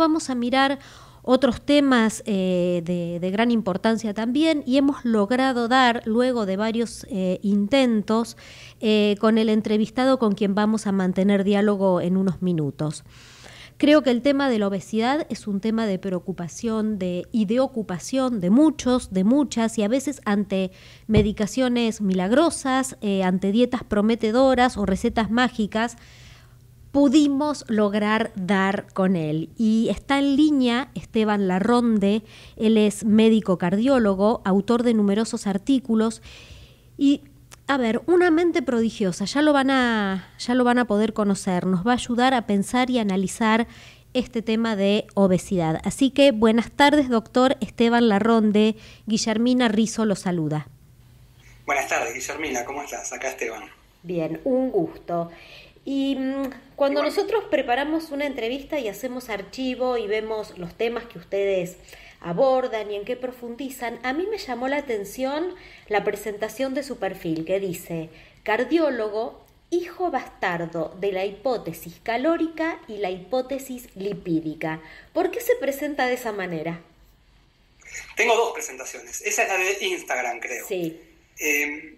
vamos a mirar otros temas eh, de, gran importancia también y hemos logrado dar, luego de varios eh, intentos, eh, con el entrevistado con quien vamos a mantener diálogo en unos minutos. Creo que el tema de la obesidad es un tema de preocupación y de ocupación de muchos, de muchas, y a veces ante medicaciones milagrosas, ante dietas prometedoras o recetas mágicas, pudimos lograr dar con él. Y está en línea Esteban Larronde, él es médico cardiólogo, autor de numerosos artículos y a ver, una mente prodigiosa, ya lo van a ya lo van a poder conocer, nos va a ayudar a pensar y analizar este tema de obesidad. Así que buenas tardes, doctor Esteban Larronde. Guillermina Rizo lo saluda. Buenas tardes, Guillermina, ¿cómo estás? Acá Esteban. Bien, un gusto. Y mm, cuando nosotros preparamos una entrevista y hacemos archivo y vemos los temas que ustedes abordan y en qué profundizan, a mí me llamó la atención la presentación de su perfil que dice cardiólogo, hijo bastardo de la hipótesis calórica y la hipótesis lipídica. ¿Por qué se presenta de esa manera? Tengo dos presentaciones. Esa es la de Instagram, creo. Sí. Eh,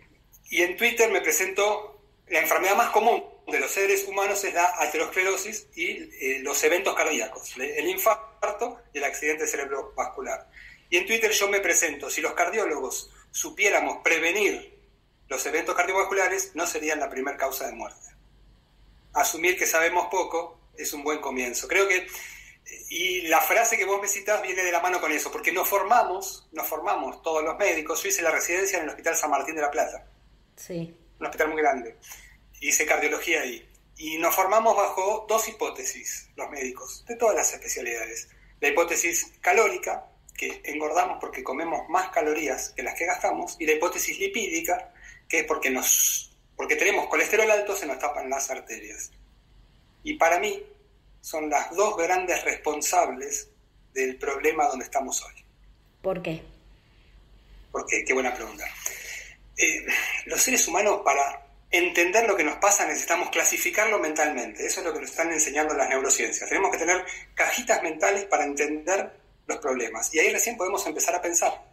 y en Twitter me presento la enfermedad más común de los seres humanos es la aterosclerosis y eh, los eventos cardíacos, el infarto y el accidente cerebrovascular. Y en Twitter yo me presento, si los cardiólogos supiéramos prevenir los eventos cardiovasculares, no serían la primera causa de muerte. Asumir que sabemos poco es un buen comienzo. Creo que, y la frase que vos me citás viene de la mano con eso, porque nos formamos, nos formamos todos los médicos. Yo hice la residencia en el Hospital San Martín de la Plata. Sí. Un hospital muy grande hice cardiología ahí. Y nos formamos bajo dos hipótesis, los médicos, de todas las especialidades. La hipótesis calórica, que engordamos porque comemos más calorías que las que gastamos, y la hipótesis lipídica, que es porque, nos, porque tenemos colesterol alto, se nos tapan las arterias. Y para mí son las dos grandes responsables del problema donde estamos hoy. ¿Por qué? Porque, qué buena pregunta. Eh, los seres humanos, para entender lo que nos pasa necesitamos clasificarlo mentalmente. Eso es lo que nos están enseñando las neurociencias. Tenemos que tener cajitas mentales para entender los problemas. Y ahí recién podemos empezar a pensar.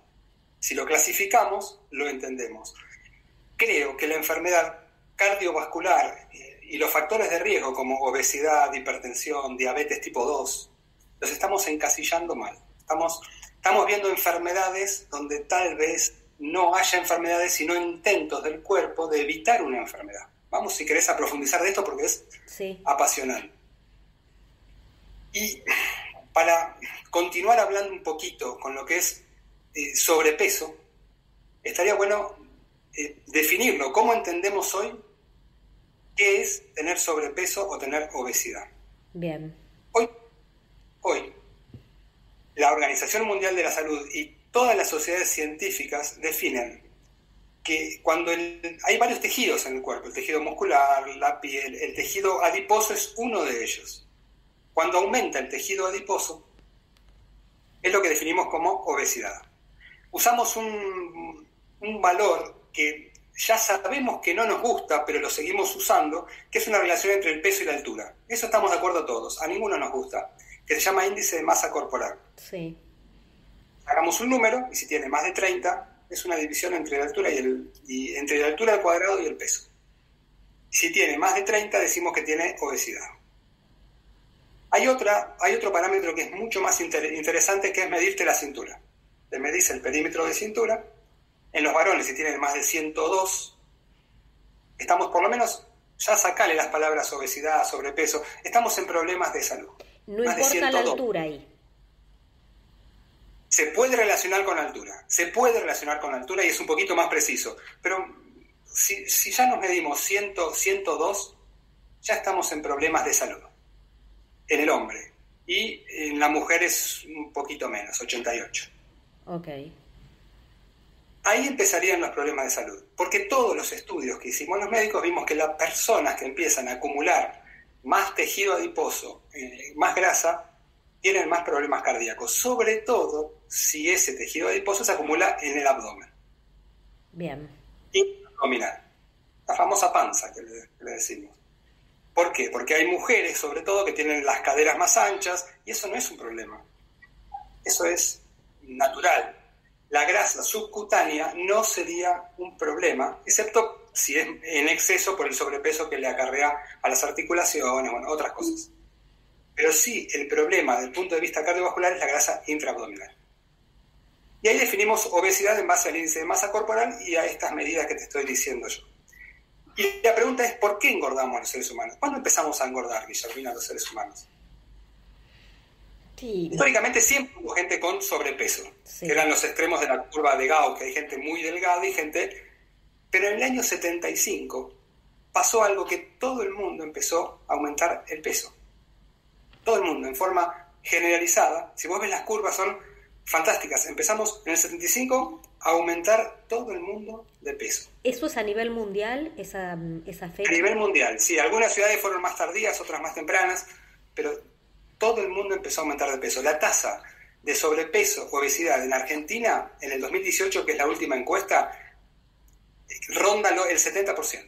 Si lo clasificamos, lo entendemos. Creo que la enfermedad cardiovascular y los factores de riesgo como obesidad, hipertensión, diabetes tipo 2, los estamos encasillando mal. Estamos, estamos viendo enfermedades donde tal vez no haya enfermedades, sino intentos del cuerpo de evitar una enfermedad. Vamos, si querés, a profundizar de esto porque es apasionante. Y para continuar hablando un poquito con lo que es eh, sobrepeso, estaría bueno eh, definirlo. ¿Cómo entendemos hoy qué es tener sobrepeso o tener obesidad? Bien. Hoy, hoy, la Organización Mundial de la Salud y todas las sociedades científicas definen que cuando hay varios tejidos en el cuerpo, el tejido muscular, la piel, el tejido adiposo es uno de ellos. Cuando aumenta el tejido adiposo, es lo que definimos como obesidad. Usamos un, un valor que ya sabemos que no nos gusta, pero lo seguimos usando, que es una relación entre el peso y la altura. Eso estamos de acuerdo todos, a ninguno nos gusta, que se llama índice de masa corporal. Sí hagamos un número y si tiene más de 30 es una división entre la altura y el entre la altura al cuadrado y el peso. Si tiene más de 30 decimos que tiene obesidad. Hay, otra, hay otro parámetro que es mucho más interesante que es medirte la cintura. Te medís el perímetro de cintura. En los varones, si tienen más de 102, estamos por lo menos, ya sacale las palabras obesidad, sobrepeso, estamos en problemas de salud. No importa la altura ahí se puede relacionar con altura, se puede relacionar con altura y es un poquito más preciso, pero si, ya nos medimos 100, 102, ya estamos en problemas de salud, en el hombre, y en la mujer es un poquito menos, 88. Ok. Ahí empezarían los problemas de salud, porque todos los estudios que hicimos los médicos vimos que las personas que empiezan a acumular más tejido adiposo, eh, más grasa, tienen más problemas cardíacos, sobre todo si ese tejido adiposo se acumula en el abdomen. Bien. Y abdominal. La famosa panza que le, decimos. ¿Por qué? Porque hay mujeres, sobre todo, que tienen las caderas más anchas y eso no es un problema. Eso es natural. La grasa subcutánea no sería un problema, excepto si es en exceso por el sobrepeso que le acarrea a las articulaciones, bueno, otras cosas. Pero sí, el problema desde el punto de vista cardiovascular es la grasa intraabdominal. Y ahí definimos obesidad en base al índice de masa corporal y a estas medidas que te estoy diciendo yo. Y la pregunta es, ¿por qué engordamos los seres humanos? ¿Cuándo empezamos a engordar, Guillermina, los seres humanos? Históricamente siempre hubo gente con sobrepeso, que eran los extremos de la curva de Gauss, que hay gente muy delgada y gente... Pero en el año 75 pasó algo que todo el mundo empezó a aumentar el peso. Todo el mundo, en forma generalizada. Si vos ves las curvas son fantásticas. Empezamos en el 75 a aumentar todo el mundo de peso. ¿Eso es a nivel mundial, esa, esa fecha? A nivel mundial, sí. Algunas ciudades fueron más tardías, otras más tempranas, pero todo el mundo empezó a aumentar de peso. La tasa de sobrepeso, obesidad en Argentina en el 2018, que es la última encuesta, ronda el 70%.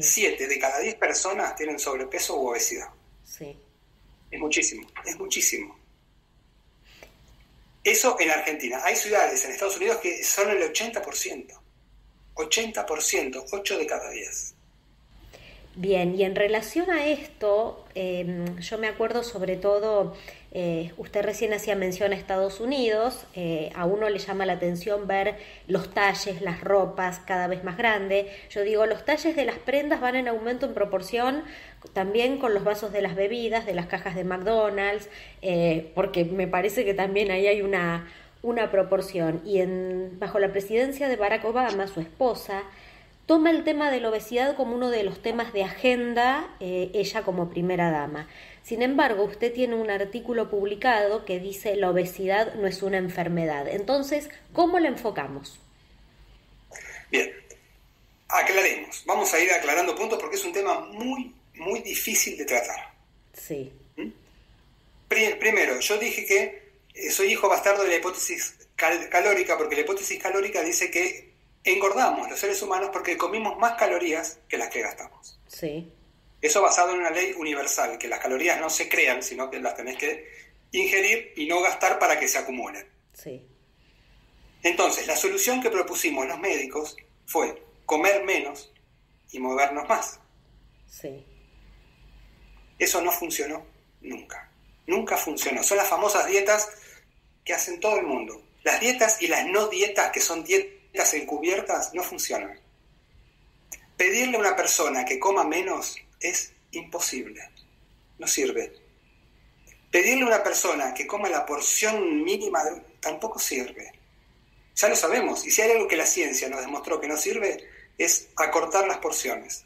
Siete de cada diez personas tienen sobrepeso u obesidad. Sí. Es muchísimo, es muchísimo. Eso en Argentina. Hay ciudades en Estados Unidos que son el 80%. 80%, 8 de cada 10. Bien, y en relación a esto, em, yo me acuerdo sobre todo, eh, usted recién hacía mención a Estados Unidos, eh, a uno le llama la atención ver los talles, las ropas cada vez más grandes. Yo digo, los talles de las prendas van en aumento en proporción también con los vasos de las bebidas, de las cajas de McDonald's, eh, porque me parece que también ahí hay una, una proporción. Y en, bajo la presidencia de Barack Obama, su esposa, toma el tema de la obesidad como uno de los temas de agenda, ella como primera dama. Sin embargo, usted tiene un artículo publicado que dice la obesidad no es una enfermedad. Entonces, ¿cómo la enfocamos? Bien, aclaremos. Vamos a ir aclarando puntos porque es un tema muy, muy difícil de tratar. Sí. ¿Mm? Primero, yo dije que eh, soy hijo bastardo de la hipótesis calórica porque la hipótesis calórica dice que engordamos los seres humanos porque comimos más calorías que las que gastamos. Sí. Eso basado en una ley universal, que las calorías no se crean, sino que las tenés que ingerir y no gastar para que se acumulen. Sí. Entonces, la solución que propusimos los médicos fue comer menos y movernos más. Sí. Eso no funcionó nunca. Nunca funcionó. Son las famosas dietas que hacen todo el mundo. Las dietas y las no dietas, que son dietas encubiertas no funcionan. Pedirle a una persona que coma menos es imposible. No sirve. Pedirle a una persona que coma la porción mínima tampoco sirve. Ya lo sabemos. Y si hay algo que la ciencia nos demostró que no sirve, es acortar las porciones.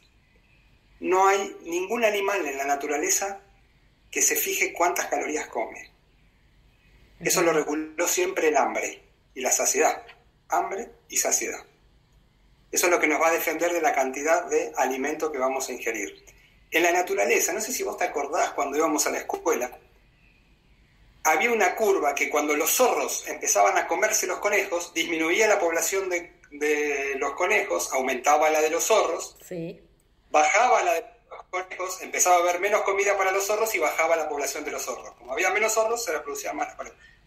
No hay ningún animal en la naturaleza que se fije cuántas calorías come. Eso lo reguló siempre el hambre y la saciedad hambre y saciedad. Eso es lo que nos va a defender de la cantidad de alimento que vamos a ingerir. En la naturaleza, no sé si vos te acordás cuando íbamos a la escuela, había una curva que cuando los zorros empezaban a comerse los conejos, disminuía la población de, los conejos, aumentaba la de los zorros, bajaba la de los conejos, empezaba a haber menos comida para los zorros y bajaba la población de los zorros. Como había menos zorros, se reproducían más.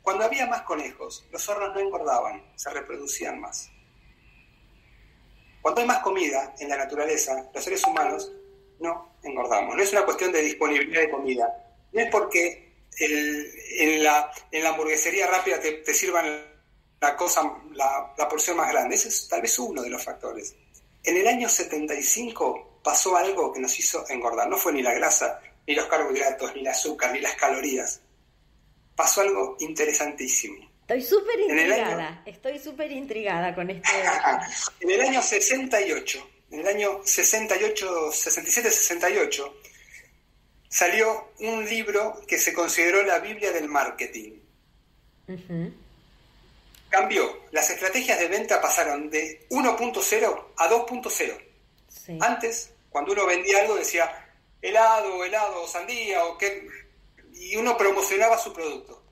Cuando había más conejos, los zorros no engordaban, se reproducían más. Cuando hay más comida en la naturaleza, los seres humanos no engordamos. No es una cuestión de disponibilidad de comida. No es porque en, la, en, la, hamburguesería rápida te, sirvan la, cosa, la, la porción más grande. Ese es tal vez uno de los factores. En el año 75 pasó algo que nos hizo engordar. No fue ni la grasa, ni los carbohidratos, ni el azúcar, ni las calorías pasó algo interesantísimo. Estoy súper intrigada, estoy súper intrigada con esto. en el año 68, en el año 68, 67, 68, salió un libro que se consideró la Biblia del marketing. Cambió, las estrategias de venta pasaron de 1.0 a 2.0. Antes, cuando uno vendía algo, decía helado, helado, sandía, o qué, y uno promocionaba su producto.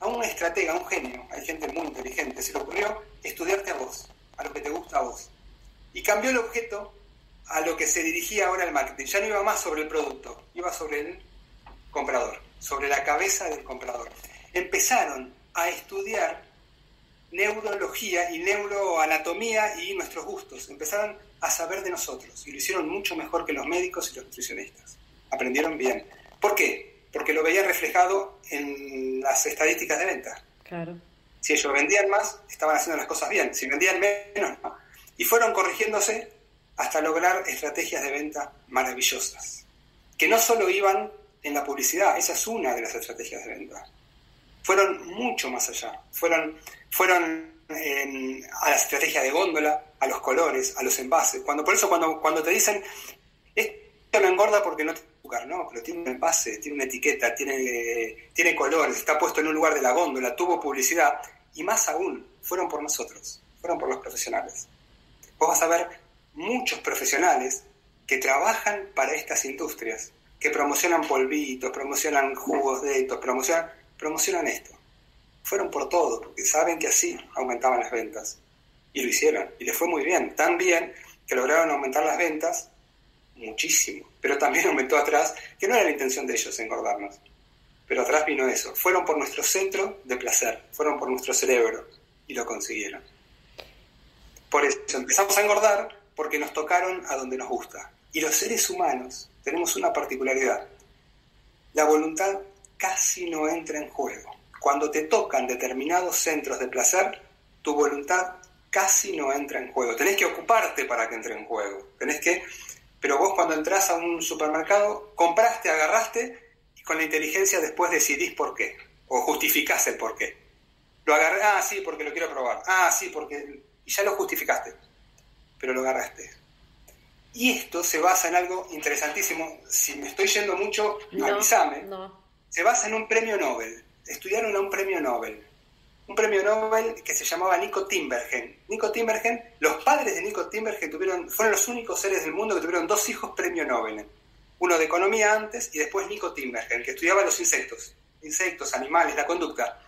A un estratega, a un genio, hay gente muy inteligente, se le ocurrió estudiarte a vos, a lo que te gusta a vos. Y cambió el objeto a lo que se dirigía ahora el marketing. Ya no iba más sobre el producto, iba sobre el comprador, sobre la cabeza del comprador. Empezaron a estudiar neurología y neuroanatomía y nuestros gustos. Empezaron a saber de nosotros y lo hicieron mucho mejor que los médicos y los nutricionistas. Aprendieron bien. ¿Por qué? Porque lo veían reflejado en las estadísticas de venta. Claro. Si ellos vendían más, estaban haciendo las cosas bien. Si vendían menos, no. Y fueron corrigiéndose hasta lograr estrategias de venta maravillosas, que no solo iban en la publicidad, esa es una de las estrategias de venta. Fueron mucho más allá, fueron, fueron a la estrategia de góndola, a los colores, a los envases. Cuando, por eso cuando, cuando te dicen, esto no engorda porque no tiene azúcar, no, pero tiene un envase, tiene una etiqueta, tiene, tiene colores, está puesto en un lugar de la góndola, tuvo publicidad, y más aún, fueron por nosotros, fueron por los profesionales. Vos vas a ver muchos profesionales que trabajan para estas industrias, que promocionan polvitos, promocionan jugos de estos, promocionan, promocionan esto. Fueron por todo, porque saben que así aumentaban las ventas. Y lo hicieron, y les fue muy bien. Tan bien que lograron aumentar las ventas muchísimo. Pero también aumentó atrás, que no era la intención de ellos engordarnos. Pero atrás vino eso. Fueron por nuestro centro de placer, fueron por nuestro cerebro, y lo consiguieron. Por eso empezamos a engordar porque nos tocaron a donde nos gusta. Y los seres humanos tenemos una particularidad. La voluntad casi no entra en juego. Cuando te tocan determinados centros de placer, tu voluntad casi no entra en juego. Tenés que ocuparte para que entre en juego. Tenés que, pero vos cuando entras a un supermercado, compraste, agarraste y con la inteligencia después decidís por qué o justificás el por qué. Lo agarré, ah, sí, porque lo quiero probar. Ah, sí, porque y ya lo justificaste pero lo agarraste. Y esto se basa en algo interesantísimo. Si me estoy yendo mucho, avísame. Se basa en un premio Nobel. Estudiaron a un premio Nobel. Un premio Nobel que se llamaba Nico Timbergen. Nico Timbergen, los padres de Nico Timbergen tuvieron, fueron los únicos seres del mundo que tuvieron dos hijos premio Nobel. Uno de economía antes y después Nico Timbergen, que estudiaba los insectos, insectos, animales, la conducta.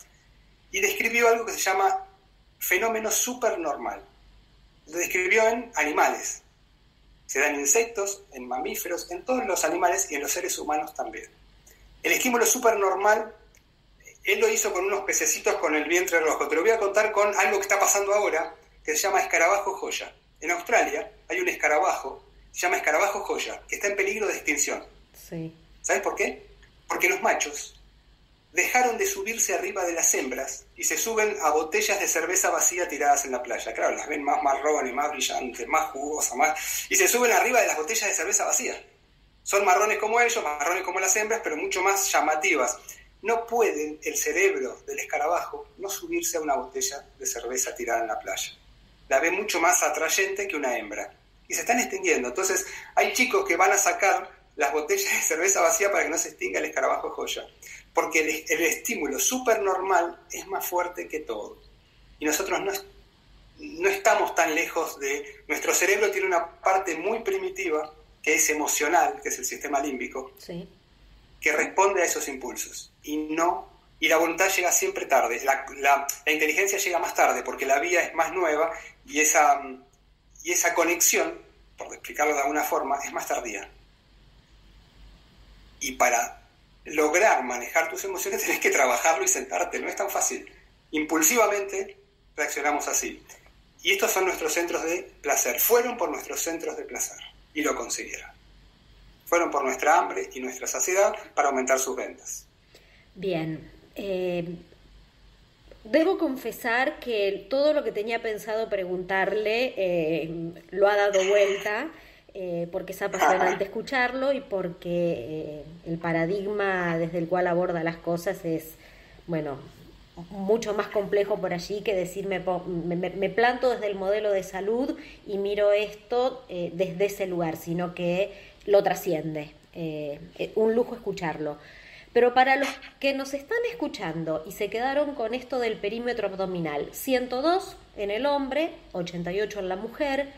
Y describió algo que se llama fenómeno supernormal lo describió en animales. Se da en insectos, en mamíferos, en todos los animales y en los seres humanos también. El estímulo supernormal, él lo hizo con unos pececitos con el vientre rojo. Te lo voy a contar con algo que está pasando ahora, que se llama escarabajo joya. En Australia hay un escarabajo, se llama escarabajo joya, que está en peligro de extinción. Sí. ¿Sabes por qué? Porque los machos dejaron de subirse arriba de las hembras y se suben a botellas de cerveza vacía tiradas en la playa. Claro, las ven más marrones, más brillantes, más jugosas, más... Y se suben arriba de las botellas de cerveza vacía. Son marrones como ellos, marrones como las hembras, pero mucho más llamativas. No pueden el cerebro del escarabajo no subirse a una botella de cerveza tirada en la playa. La ve mucho más atrayente que una hembra. Y se están extinguiendo. Entonces, hay chicos que van a sacar las botellas de cerveza vacía para que no se extinga el escarabajo joya porque el, estímulo supernormal es más fuerte que todo. Y nosotros no, no estamos tan lejos de... Nuestro cerebro tiene una parte muy primitiva, que es emocional, que es el sistema límbico, que responde a esos impulsos. Y no y la voluntad llega siempre tarde. La, la, inteligencia llega más tarde porque la vía es más nueva y esa, y esa conexión, por explicarlo de alguna forma, es más tardía. Y para lograr manejar tus emociones tenés que trabajarlo y sentarte, no es tan fácil. Impulsivamente reaccionamos así. Y estos son nuestros centros de placer. Fueron por nuestros centros de placer y lo consiguieron. Fueron por nuestra hambre y nuestra saciedad para aumentar sus ventas. Bien. Eh, debo confesar que todo lo que tenía pensado preguntarle eh, lo ha dado vuelta. Eh, porque es apasionante escucharlo y porque eh, el paradigma desde el cual aborda las cosas es, bueno, mucho más complejo por allí que decirme, me, planto desde el modelo de salud y miro esto eh, desde ese lugar, sino que lo trasciende. un lujo escucharlo. Pero para los que nos están escuchando y se quedaron con esto del perímetro abdominal, 102 en el hombre, 88 en la mujer,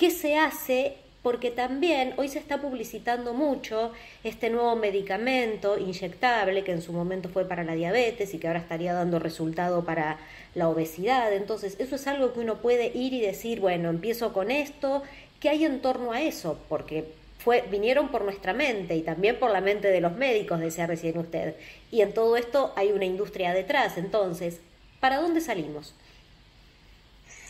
¿Qué se hace porque también hoy se está publicitando mucho este nuevo medicamento inyectable que en su momento fue para la diabetes y que ahora estaría dando resultado para la obesidad. Entonces, eso es algo que uno puede ir y decir, bueno, empiezo con esto, ¿qué hay en torno a eso? Porque vinieron por nuestra mente y también por la mente de los médicos, decía recién usted. Y en todo esto hay una industria detrás. Entonces, ¿para dónde salimos?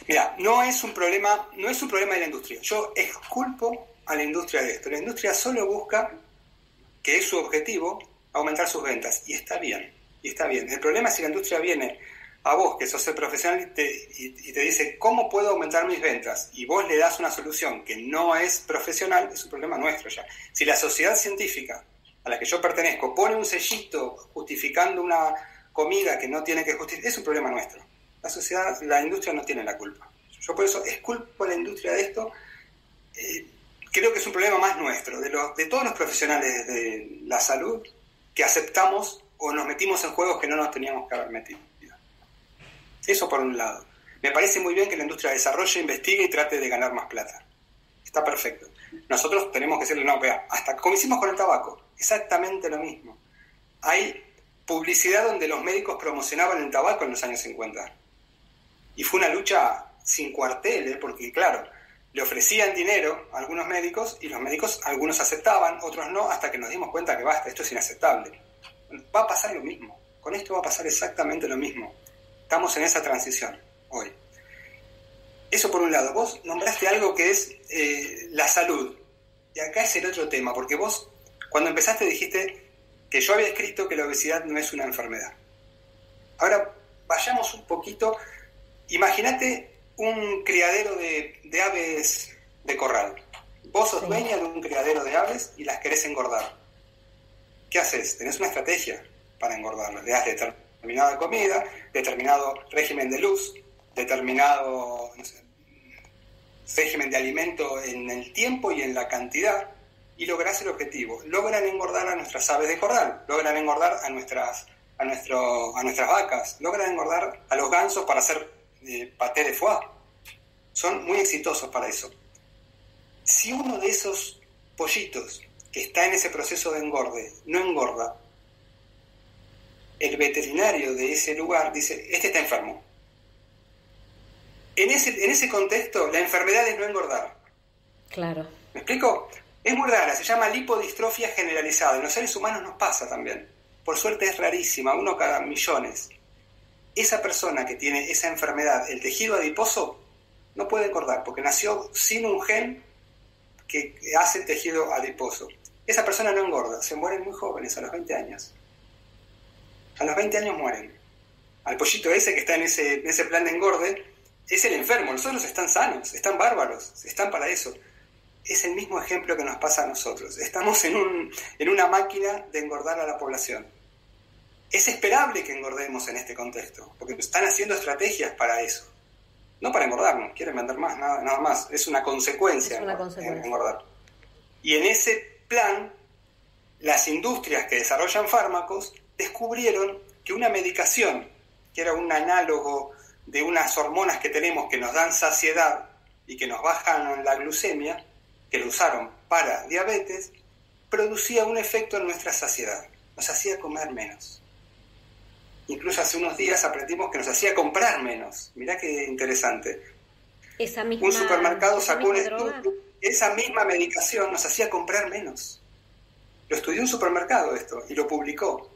Mira, no es un problema, no es un problema de la industria. Yo exculpo a la industria de esto. La industria solo busca, que es su objetivo, aumentar sus ventas. Y está bien, y está bien. El problema es si la industria viene a vos, que sos el profesional, y te, y te dice, ¿cómo puedo aumentar mis ventas? Y vos le das una solución que no es profesional, es un problema nuestro ya. Si la sociedad científica a la que yo pertenezco pone un sellito justificando una comida que no tiene que justificar, es un problema nuestro. La sociedad, la industria no tiene la culpa. Yo por eso exculpo a la industria de esto. Eh, creo que es un problema más nuestro, de, los, de todos los profesionales de la salud que aceptamos o nos metimos en juegos que no nos teníamos que haber metido. Eso por un lado. Me parece muy bien que la industria desarrolle, investigue y trate de ganar más plata. Está perfecto. Nosotros tenemos que decirle, no, vea, hasta como hicimos con el tabaco, exactamente lo mismo. Hay publicidad donde los médicos promocionaban el tabaco en los años 50. Y fue una lucha sin cuartel, porque claro, le ofrecían dinero a algunos médicos y los médicos, algunos aceptaban, otros no, hasta que nos dimos cuenta que basta, esto es inaceptable. Va a pasar lo mismo, con esto va a pasar exactamente lo mismo. Estamos en esa transición hoy. Eso por un lado, vos nombraste algo que es eh, la salud. Y acá es el otro tema, porque vos cuando empezaste dijiste que yo había escrito que la obesidad no es una enfermedad. Ahora vayamos un poquito Imagínate un criadero de, aves de corral. Vos sos dueña de un criadero de aves y las querés engordar. ¿Qué haces? Tenés una estrategia para engordarlas. Le das determinada comida, determinado régimen de luz, determinado régimen de alimento en el tiempo y en la cantidad y lográs el objetivo. Logran engordar a nuestras aves de corral, logran engordar a nuestras, a, nuestro, a nuestras vacas, logran engordar a los gansos para hacer de paté de foie. Son muy exitosos para eso. Si uno de esos pollitos que está en ese proceso de engorde no engorda, el veterinario de ese lugar dice, este está enfermo. En ese, en ese contexto, la enfermedad es no engordar. Claro. ¿Me explico? Es muy rara, se llama lipodistrofia generalizada. En los seres humanos nos pasa también. Por suerte es rarísima, uno cada millones esa persona que tiene esa enfermedad, el tejido adiposo, no puede engordar porque nació sin un gen que hace el tejido adiposo. Esa persona no engorda, se mueren muy jóvenes, a los 20 años. A los 20 años mueren. Al pollito ese que está en ese, ese plan de engorde, es el enfermo, los otros están sanos, están bárbaros, están para eso. Es el mismo ejemplo que nos pasa a nosotros. Estamos en, un, en una máquina de engordar a la población es esperable que engordemos en este contexto, porque están haciendo estrategias para eso. No para engordarnos, quieren vender más, nada, nada más. Es una consecuencia, engordar. Y en ese plan, las industrias que desarrollan fármacos descubrieron que una medicación, que era un análogo de unas hormonas que tenemos que nos dan saciedad y que nos bajan la glucemia, que lo usaron para diabetes, producía un efecto en nuestra saciedad, nos hacía comer menos. Incluso hace unos días aprendimos que nos hacía comprar menos. Mirá qué interesante. Esa misma, un supermercado sacó un estudio, esa misma medicación nos hacía comprar menos. Lo estudió un supermercado esto y lo publicó.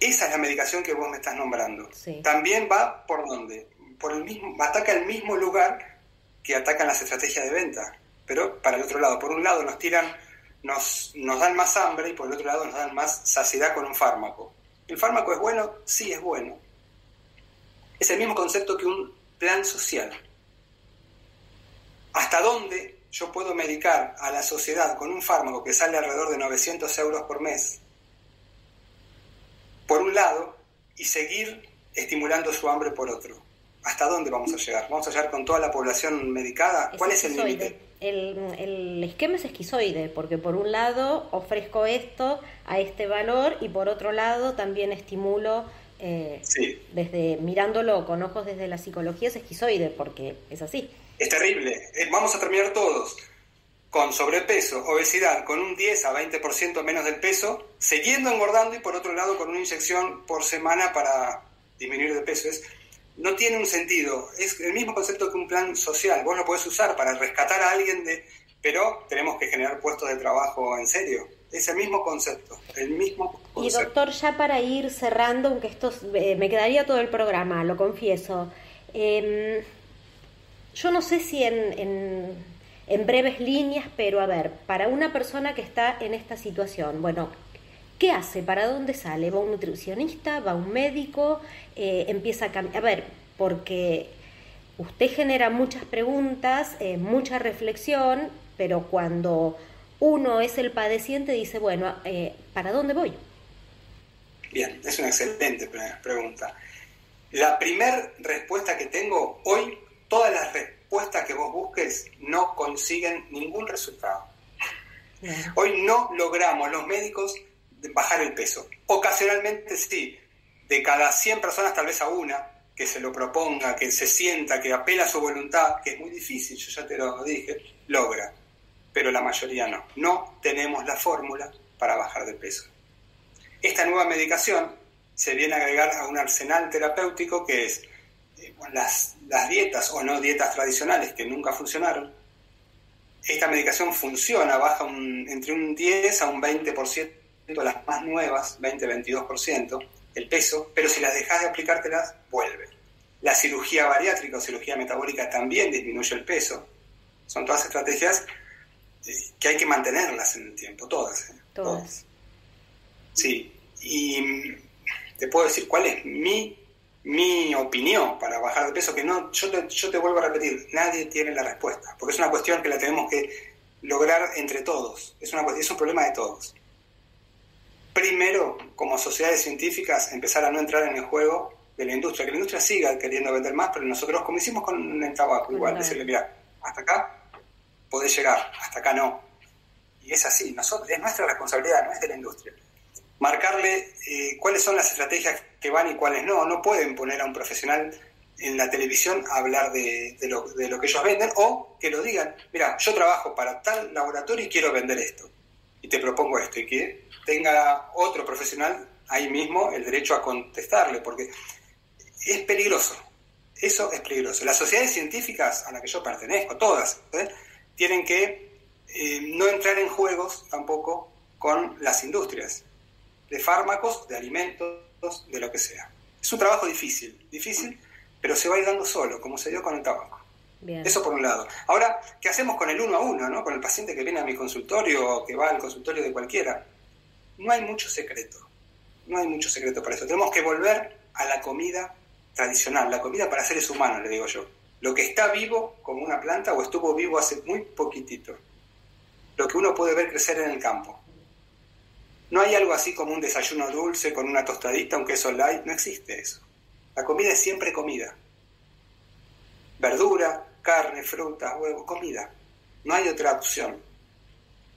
Esa es la medicación que vos me estás nombrando. También va por dónde? Por el mismo, ataca el mismo lugar que atacan las estrategias de venta, pero para el otro lado. Por un lado nos tiran, nos, nos dan más hambre y por el otro lado nos dan más saciedad con un fármaco. ¿El fármaco es bueno? Sí, es bueno. Es el mismo concepto que un plan social. ¿Hasta dónde yo puedo medicar a la sociedad con un fármaco que sale alrededor de 900 euros por mes? Por un lado, y seguir estimulando su hambre por otro. ¿Hasta dónde vamos a llegar? ¿Vamos a llegar con toda la población medicada? ¿Cuál es el límite? El, esquema es esquizoide, porque por un lado ofrezco esto a este valor y por otro lado también estimulo, eh, desde mirándolo con ojos desde la psicología, es esquizoide, porque es así. Es terrible. Eh, vamos a terminar todos con sobrepeso, obesidad, con un 10 a 20% menos del peso, siguiendo engordando y por otro lado con una inyección por semana para disminuir de peso. Es, no tiene un sentido. Es el mismo concepto que un plan social. Vos lo podés usar para rescatar a alguien de... Pero tenemos que generar puestos de trabajo en serio. Es el mismo concepto, el mismo Y doctor, ya para ir cerrando, aunque esto eh, me quedaría todo el programa, lo confieso. Em, yo no sé si en en breves líneas, pero a ver, para una persona que está en esta situación, bueno, ¿qué hace? ¿Para dónde sale? ¿Va un nutricionista? ¿Va un médico? Eh, empieza a cambiar. A ver, porque usted genera muchas preguntas, eh, mucha reflexión, pero cuando uno es el padeciente dice, bueno, eh, ¿para dónde voy? Bien, es una excelente pregunta. La primera respuesta que tengo hoy, todas las respuestas respuestas que vos busques no consiguen ningún resultado. Hoy no logramos los médicos bajar el peso. Ocasionalmente sí, de cada 100 personas tal vez a una que se lo proponga, que se sienta, que apela a su voluntad, que es muy difícil, yo ya te lo dije, logra. Pero la mayoría no. No tenemos la fórmula para bajar de peso. Esta nueva medicación se viene a agregar a un arsenal terapéutico que es eh, las, dietas o no dietas tradicionales que nunca funcionaron, esta medicación funciona, baja entre un 10 a un 20%, las más nuevas, 20-22%, el peso, pero si las dejas de aplicártelas, vuelve. La cirugía bariátrica o cirugía metabólica también disminuye el peso. Son todas estrategias eh, que hay que mantenerlas en el tiempo, todas. ¿eh? Todas. Sí, y mm, te puedo decir cuál es mi mi opinión para bajar de peso, que no, yo te, yo te vuelvo a repetir, nadie tiene la respuesta, porque es una cuestión que la tenemos que lograr entre todos, es, una, es un problema de todos. Primero, como sociedades científicas, empezar a no entrar en el juego de la industria, que la industria siga queriendo vender más, pero nosotros, como hicimos con el tabaco, igual, decirle, mira, hasta acá podés llegar, hasta acá no. Y es así, nosotros, es nuestra responsabilidad, no es de la industria marcarle eh, cuáles son las estrategias que van y cuáles no. No pueden poner a un profesional en la televisión a hablar de, lo, de lo que ellos venden o que lo digan, mira, yo trabajo para tal laboratorio y quiero vender esto. Y te propongo esto. Y que tenga otro profesional ahí mismo el derecho a contestarle, porque es peligroso. Eso es peligroso. Las sociedades científicas a las que yo pertenezco, todas, ¿eh? tienen que eh, no entrar en juegos tampoco con las industrias de fármacos, de alimentos, de lo que sea. Es un trabajo difícil, difícil, pero se va a ir dando solo, como se dio con el tabaco. Eso por un lado. Ahora, ¿qué hacemos con el uno a uno, ¿no? con el paciente que viene a mi consultorio o que va al consultorio de cualquiera? No hay mucho secreto. No hay mucho secreto para eso. Tenemos que volver a la comida tradicional, la comida para seres humanos, le digo yo. Lo que está vivo como una planta o estuvo vivo hace muy poquitito. Lo que uno puede ver crecer en el campo. No hay algo así como un desayuno dulce con una tostadita, un queso light, no existe eso. La comida es siempre comida. Verdura, carne, fruta, huevo, comida. No hay otra opción.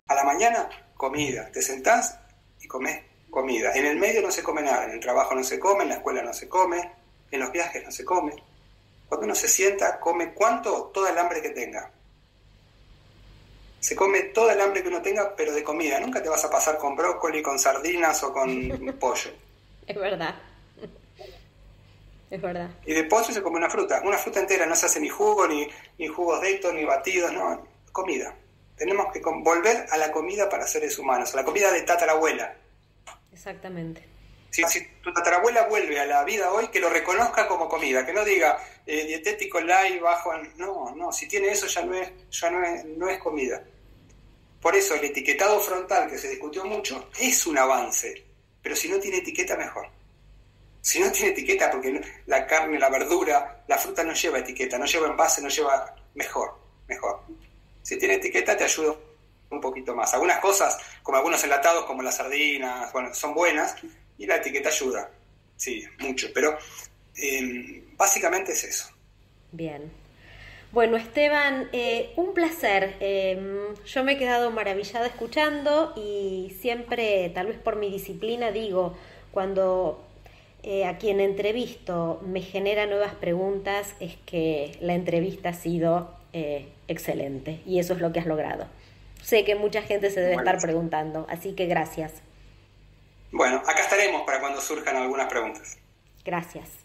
A la mañana, comida. Te sentás y comes comida. En el medio no se come nada. En el trabajo no se come, en la escuela no se come, en los viajes no se come. Cuando uno se sienta, come cuánto, toda el hambre que tenga se come todo el hambre que uno tenga, pero de comida. Nunca te vas a pasar con brócoli, con sardinas o con pollo. Es verdad. Es verdad. Y de pollo se come una fruta. Una fruta entera no se hace ni jugo, ni, ni jugos de esto, ni batidos, no. Comida. Tenemos que volver a la comida para seres humanos, a la comida de tatarabuela. Exactamente. Si, tu tatarabuela vuelve a la vida hoy, que lo reconozca como comida, que no diga eh, dietético light, bajo. No, no, si tiene eso ya no es, ya no es, no es comida. Por eso el etiquetado frontal, que se discutió mucho, es un avance, pero si no tiene etiqueta, mejor. Si no tiene etiqueta, porque la carne, la verdura, la fruta no lleva etiqueta, no lleva envase, no lleva mejor, mejor. Si tiene etiqueta, te ayuda un poquito más. Algunas cosas, como algunos enlatados, como las sardinas, bueno, son buenas y la etiqueta ayuda, sí, mucho, pero eh, básicamente es eso. Bien, bueno, Esteban, eh, un placer. Em, yo me he quedado maravillada escuchando y siempre, tal vez por mi disciplina, digo, cuando eh, a quien entrevisto me genera nuevas preguntas, es que la entrevista ha sido eh, excelente y eso es lo que has logrado. sé que mucha gente se debe estar preguntando, así que gracias. Bueno, acá estaremos para cuando surjan algunas preguntas. Gracias.